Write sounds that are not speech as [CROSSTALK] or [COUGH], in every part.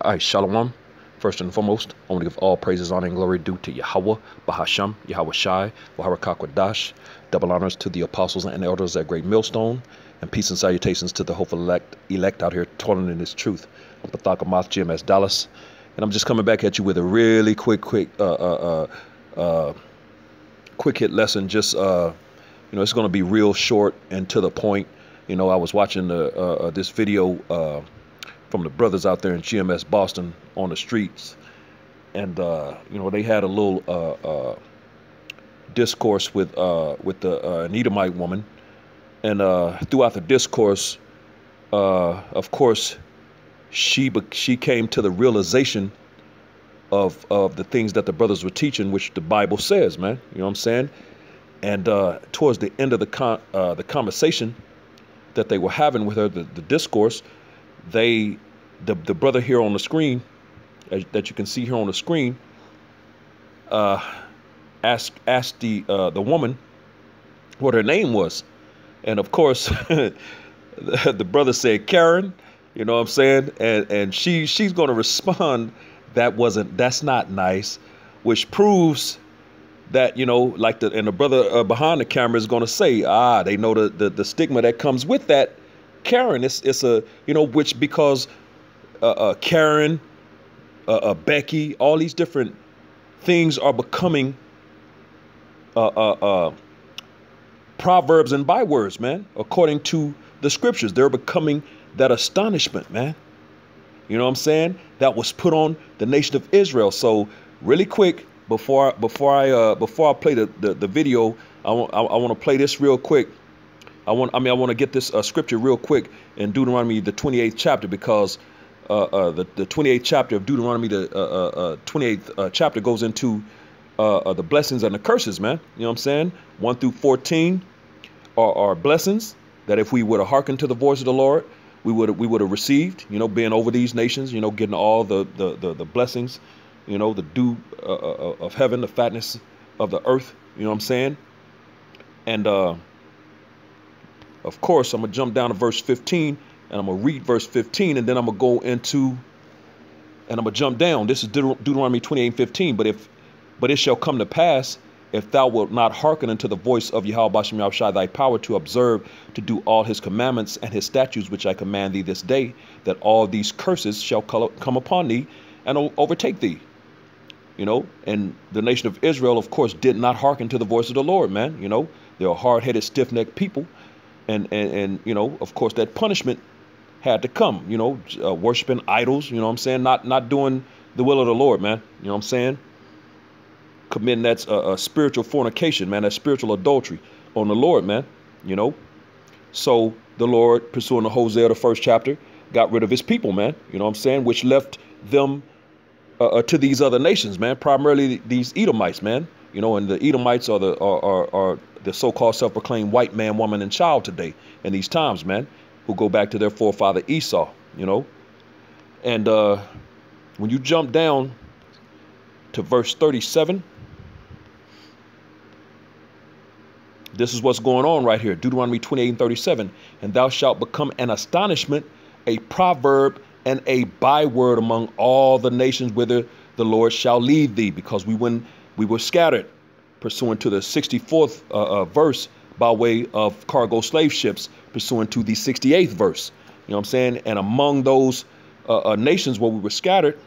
All right, Shalom. First and foremost, I want to give all praises, honor, and glory due to Yahweh, Bahasham, Yahweh Shai, Waharakak Double honors to the apostles and elders at Great Millstone, and peace and salutations to the hopeful elect, elect out here toiling in this truth. I'm Pathach Ahmath GMS Dallas, and I'm just coming back at you with a really quick, quick, uh, uh, uh, uh quick hit lesson. Just, uh, you know, it's going to be real short and to the point. You know, I was watching the, uh, uh this video uh, from the brothers out there in GMS Boston on the streets, and uh, you know they had a little uh, uh, discourse with uh, with the uh, Edomite woman, and uh, throughout the discourse, uh, of course, she she came to the realization of of the things that the brothers were teaching, which the Bible says, man. You know what I'm saying? And towards the end of the con- the conversation that they were having with her, the, the discourse, they the the brother here on the screen that you can see here on the screen uh, asked asked the uh, the woman what her name was, and of course the, [LAUGHS] the brother said Karen. You know what I'm saying? And and she she's going to respond that wasn't that's not nice, which proves that you know like the and the brother uh, behind the camera is going to say ah they know the, the the stigma that comes with that Karen it's it's a you know which because uh, uh, Karen, uh, uh, Becky, all these different things are becoming uh, uh proverbs and bywords, man. According to the scriptures, they're becoming that astonishment, man. You know what I'm saying? That was put on the nation of Israel. So really quick, before before I uh, before I play the, the, the video, I want I, I want to play this real quick. I want I mean I want to get this uh, scripture real quick in Deuteronomy the 28th chapter because uh, uh, the, the 28th chapter of Deuteronomy, the uh, 28th chapter goes into the blessings and the curses, man. You know what I'm saying? 1 through 14 are, are blessings that if we would have hearkened to the voice of the Lord, we would we would have received, you know, being over these nations, you know, getting all the the, the, the blessings, you know, the dew uh, uh, of heaven, the fatness of the earth, you know what I'm saying? And uh, of course, I'm gonna jump down to verse 15 and I'm going to read verse 15, and then I'm going to go into, and I'm going to jump down. This is Deut Deuteronomy 28 15. But if, but it shall come to pass, if thou wilt not hearken unto the voice of Yahweh Bashem Yahushai, thy power to observe, to do all his commandments and his statutes which I command thee this day, that all these curses shall come upon thee and overtake thee. You know, and the nation of Israel, of course, did not hearken to the voice of the Lord, man. You know, they're hard headed, stiff necked people. And, and, and, you know, of course, that punishment had to come, you know, uh, worshiping idols, you know what I'm saying? Not not doing the will of the Lord, man. You know what I'm saying? Committing that uh, spiritual fornication, man, that spiritual adultery on the Lord, man, you know? So the Lord, pursuing the Hosea, the first chapter, got rid of his people, man, you know what I'm saying? Which left them uh, uh to these other nations, man, primarily these Edomites, man. You know, and the Edomites are the are, are, are the so-called self-proclaimed white man, woman, and child today in these times, man who go back to their forefather Esau, you know. And uh, when you jump down to verse 37, this is what's going on right here Deuteronomy 28 and 37. And thou shalt become an astonishment, a proverb, and a byword among all the nations whither the Lord shall lead thee, because we when we were scattered, pursuant to the 64th uh, uh, verse by way of cargo slave ships pursuant to the 68th verse. You know what I'm saying? And among those uh, uh, nations where we were scattered,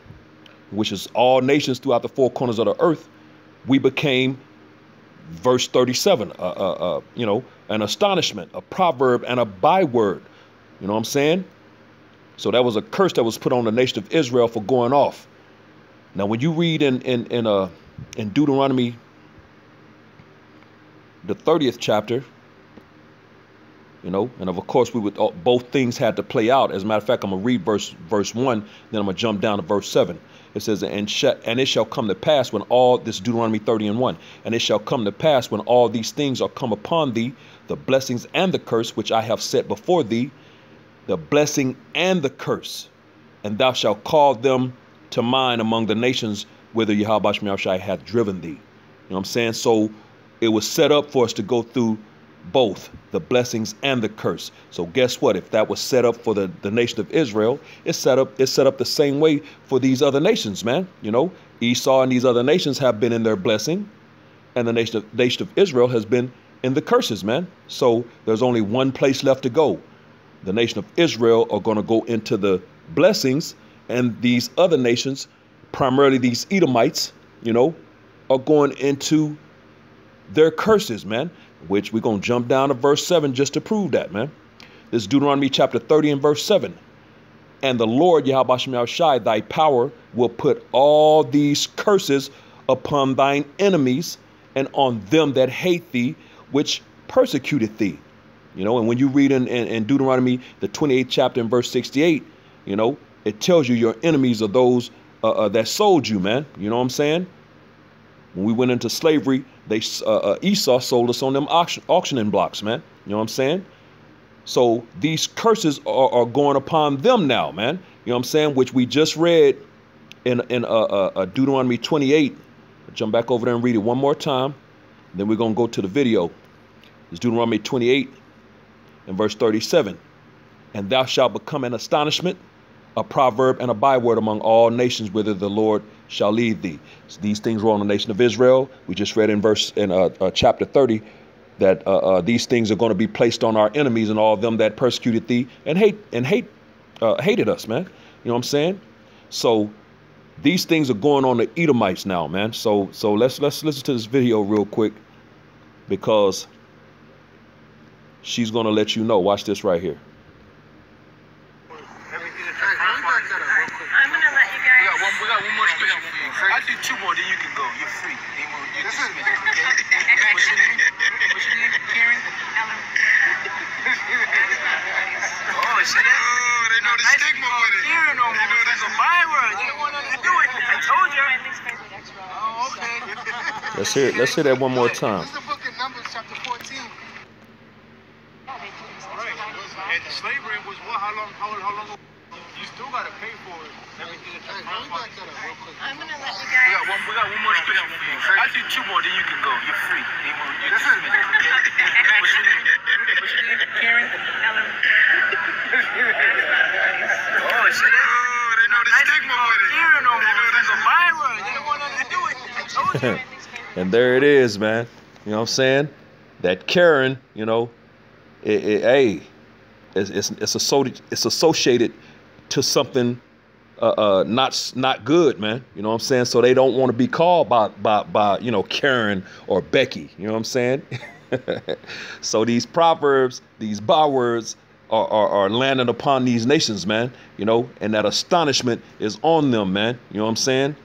which is all nations throughout the four corners of the earth, we became verse 37, uh, uh, you know, an astonishment, a proverb, and a byword. You know what I'm saying? So that was a curse that was put on the nation of Israel for going off. Now, when you read in in in uh in Deuteronomy the 30th chapter, you know, and of course we would both things had to play out. As a matter of fact, I'm gonna read verse verse one, then I'm gonna jump down to verse seven. It says, and sh- and it shall come to pass when all this Deuteronomy 30 and 1, and it shall come to pass when all these things are come upon thee, the blessings and the curse which I have set before thee, the blessing and the curse, and thou shalt call them to mind among the nations whither Yahweh hath driven thee. You know what I'm saying? So it was set up for us to go through both the blessings and the curse. So guess what? If that was set up for the, the nation of Israel, it's set up it's set up the same way for these other nations, man. You know, Esau and these other nations have been in their blessing, and the nation of, nation of Israel has been in the curses, man. So there's only one place left to go. The nation of Israel are going to go into the blessings, and these other nations, primarily these Edomites, you know, are going into their curses, man. Which we're going to jump down to verse 7 just to prove that, man. This is Deuteronomy chapter 30 and verse 7. And the Lord, Yahweh Shai, thy power will put all these curses upon thine enemies and on them that hate thee, which persecuted thee. You know, and when you read in, in, in Deuteronomy, the 28th chapter and verse 68, you know, it tells you your enemies are those uh, uh, that sold you, man. You know what I'm saying? When we went into slavery, they uh, uh, Esau sold us on them auction, auctioning blocks, man. You know what I'm saying? So these curses are, are, going upon them now, man. You know what I'm saying? Which we just read in in uh, uh, uh Deuteronomy 28. jump back over there and read it one more time. Then we're gonna go to the video. It's Deuteronomy 28 and verse 37. And thou shalt become an astonishment a proverb and a byword among all nations whither the Lord shall lead thee. So these things were on the nation of Israel. We just read in verse in uh, uh, chapter 30 that uh, uh these things are going to be placed on our enemies and all them that persecuted thee and hate and hate uh, hated us, man. You know what I'm saying? So these things are going on the Edomites now, man. So so let's let's listen to this video real quick because she's going to let you know. Watch this right here. two more, then you can go. You're free. You're this dismissed. Is, okay? What's your name? What's your name? Karen? Ellen. oh, see that? Oh, they know the nice stigma with it. Karen no more. There's a byword. They don't want nothing to do with it. I told you. Oh, okay. Let's hear, let's hear that one more time. This is the book of Numbers, chapter 14. Right. And slavery was what? How long? How, how long? You still got to pay for it. Everything that hey, let me that up real. I'm going to let you guys. We got one, we got one more scripture for you. I do two more, then you can go. You're free. You're this dismissed. [LAUGHS] Okay? What's your name? What's your name? Karen? Ellen. oh, see? Oh, they know the stigma with it. Karen no more. There's a byword. They don't want nothing to do it. I told you. [LAUGHS] and there it is, man. You know what I'm saying? That Karen, you know, it, it, hey, it's, it's, it's, associated, it's associated to something uh, uh, not not good, man. You know what I'm saying? So they don't want to be called by by by you know Karen or Becky. You know what I'm saying? [LAUGHS] so these proverbs, these bywords are, are, are landing upon these nations, man. You know, and that astonishment is on them, man. You know what I'm saying?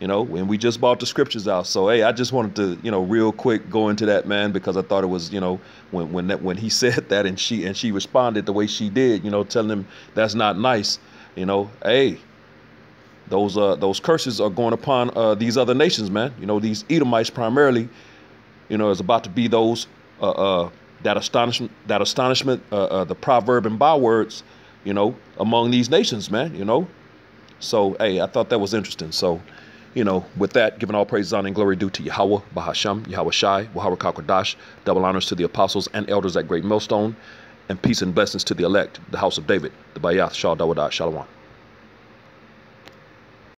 You know, and we just bought the scriptures out. So hey, I just wanted to, you know, real quick go into that, man, because I thought it was, you know, when when that when he [LAUGHS] said that and she and she responded the way she did, you know, telling him that's not nice. You know, hey, those uh, those curses are going upon uh, these other nations, man. You know, these Edomites primarily. You know, is about to be those uh, uh that astonishment, that astonishment, uh, uh, the proverb and bywords. You know, among these nations, man. You know, so hey, I thought that was interesting. So, you know, with that, giving all praise, honor, and glory due to Yahweh, Bahasham, Yahweh Shai, Wahara double honors to the apostles and elders at Great Millstone, and peace and blessings to the elect, the house of David, the Bayath Shah Dawadah Shalom.